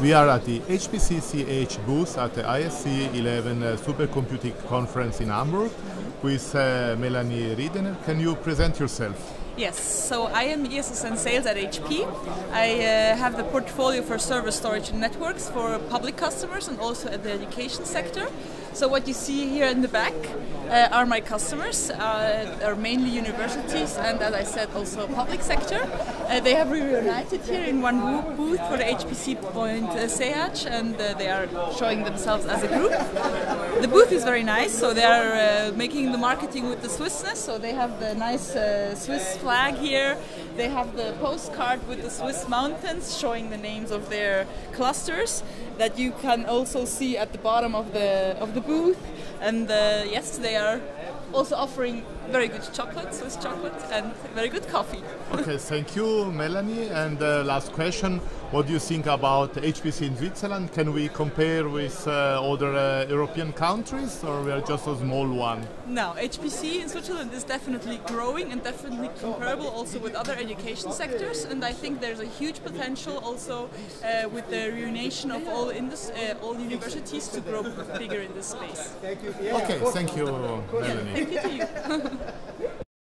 We are at the HPCCH booth at the ISC 11 uh, Supercomputing Conference in Hamburg with uh, Melanie Riedener. Can you present yourself? Yes, so I am ESSN Sales at HP. I uh, have the portfolio for server storage and networks for public customers and also at the education sector. So what you see here in the back uh, are my customers, uh, are mainly universities and as I said also public sector. Uh, they have reunited here in one booth for the HPC point CH and uh, they are showing themselves as a group. The booth is very nice, so they are uh, making the marketing with the Swissness, so they have the nice uh, Swiss flag here. They have the postcard with the Swiss mountains showing the names of their clusters that you can also see at the bottom of the of the booth. And uh, yes, they are also offering very good chocolate, Swiss chocolate, and very good coffee. okay, thank you, Melanie. And uh, last question: What do you think about HPC in Switzerland? Can we compare with uh, other uh, European countries, or we are just a small one? No, HPC in Switzerland is definitely growing and definitely comparable also with other education sectors. And I think there's a huge potential also uh, with the reunion of all uh, all universities to grow bigger in this space. Thank you. Okay, thank you, Melanie. Thank you to you.